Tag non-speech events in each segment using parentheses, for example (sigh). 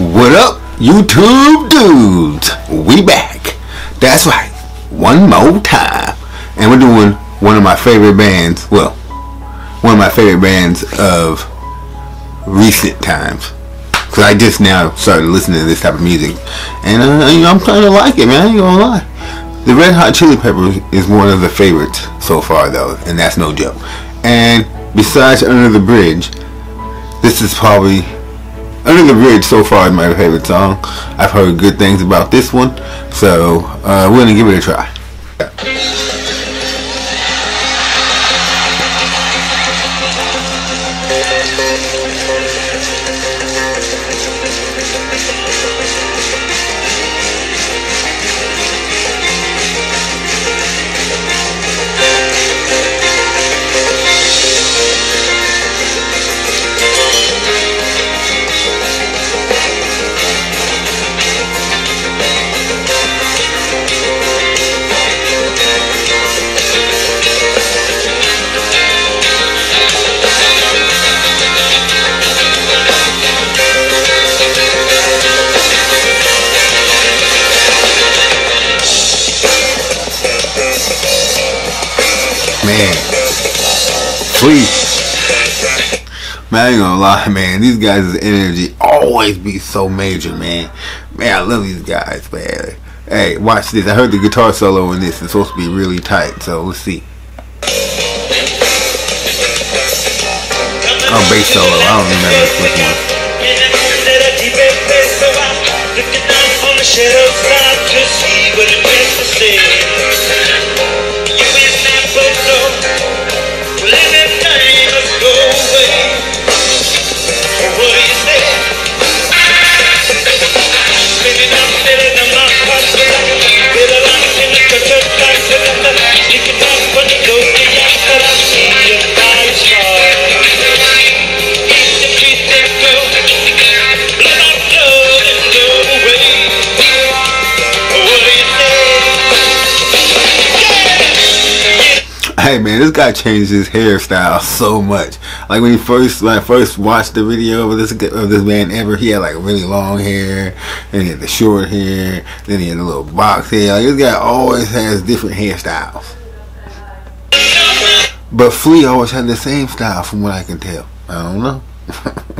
What up, YouTube dudes? We back. That's right. One more time. And we're doing one of my favorite bands. Well, one of my favorite bands of recent times. Cause I just now started listening to this type of music, and uh, you know, I'm kind of like it, man. I ain't gonna lie. The Red Hot Chili Peppers is one of the favorites so far, though, and that's no joke. And besides Under the Bridge, this is probably under the Bridge so far is my favorite song. I've heard good things about this one, so uh, we're gonna give it a try. Man, please. Man, I ain't gonna lie, man. These guys' energy always be so major, man. Man, I love these guys, man. Hey, watch this. I heard the guitar solo in this. It's supposed to be really tight, so let's see. Oh, bass solo. I don't remember which one. Hey man, this guy changed his hairstyle so much. Like when he first, I first watched the video of this of this man ever, he had like really long hair, and he had the short hair, then he had a little box hair. Like this guy always has different hairstyles. But Flea always had the same style, from what I can tell. I don't know. (laughs)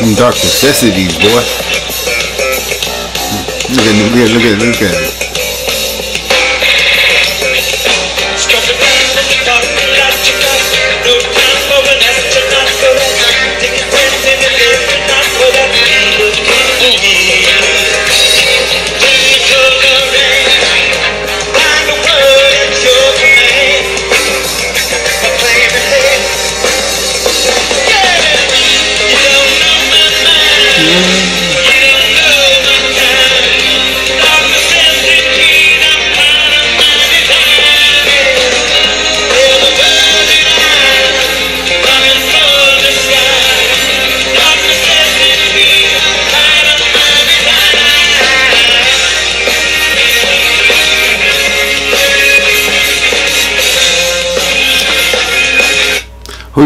Them dark necessities, boy. Look at look at look at look at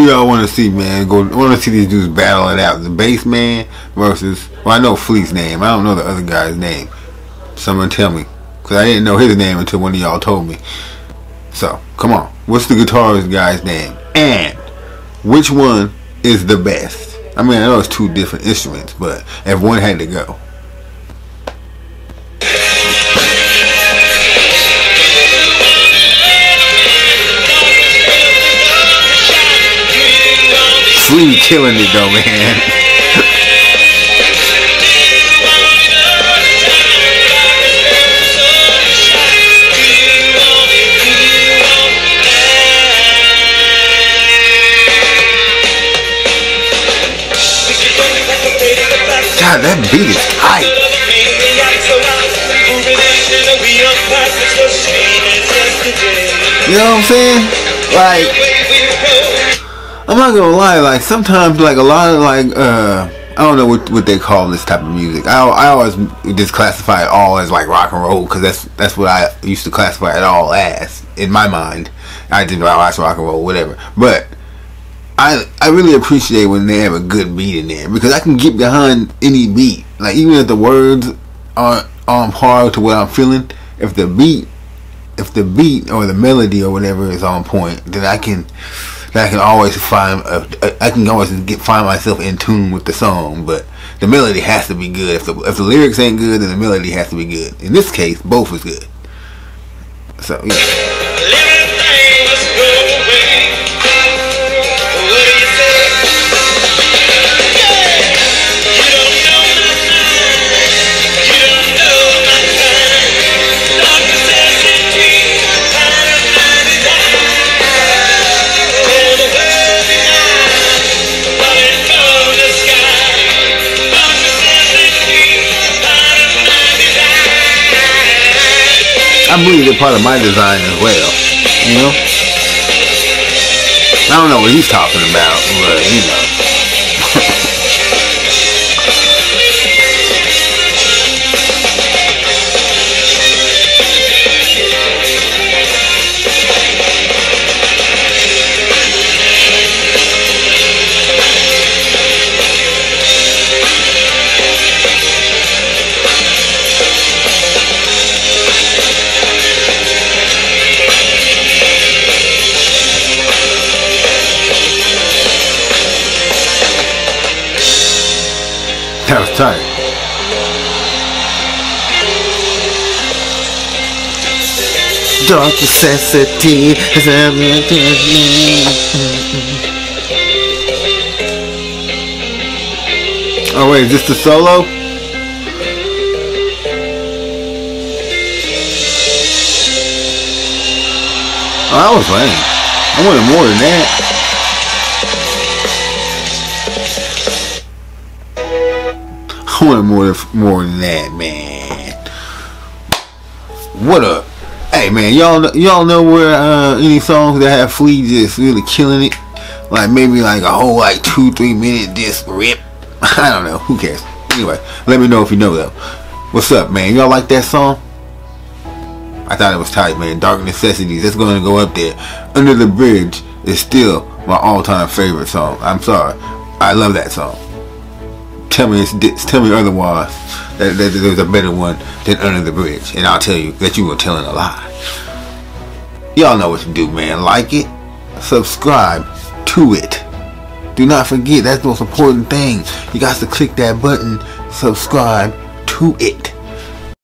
Who y'all want to see, man? Go. Want to see these dudes battle it out. The bass man versus. Well, I know Flea's name. I don't know the other guy's name. Someone tell me, cause I didn't know his name until one of y'all told me. So come on, what's the guitarist guy's name? And which one is the best? I mean, I know it's two different instruments, but if one had to go. Flea killing it though, man. God, that beat is tight. You know what I'm saying? Like, I'm not gonna lie, like sometimes like a lot of like uh I don't know what, what they call this type of music. I, I always just classify it all as like rock and roll because that's that's what I used to classify it all as in my mind. I didn't know I watch rock and roll, whatever. But I I really appreciate when they have a good beat in there because I can get behind any beat. Like even if the words aren't on par to what I'm feeling, if the beat if the beat or the melody or whatever is on point, then I can I can always find uh, I can always get find myself in tune with the song. But the melody has to be good. If the if the lyrics ain't good, then the melody has to be good. In this case, both is good. So yeah. I believe they're part of my design as well. You know? I don't know what he's talking about, but you know. Tight. Dark necessity has everything Oh wait, is this the solo? Oh, that was lame. I wanted more than that. More, more than that, man. What up? Hey, man, y'all, y'all know where uh, any songs that have Flea just really killing it? Like maybe like a whole like two, three minute disc rip. (laughs) I don't know. Who cares? Anyway, let me know if you know though. What's up, man? Y'all like that song? I thought it was tight, man. Dark Necessities. That's going to go up there. Under the Bridge is still my all-time favorite song. I'm sorry. I love that song. Tell me tell me otherwise. That, that there's a better one than Under the Bridge, and I'll tell you that you were telling a lie. Y'all know what to do, man. Like it, subscribe to it. Do not forget that's the most important thing. You got to click that button, subscribe to it.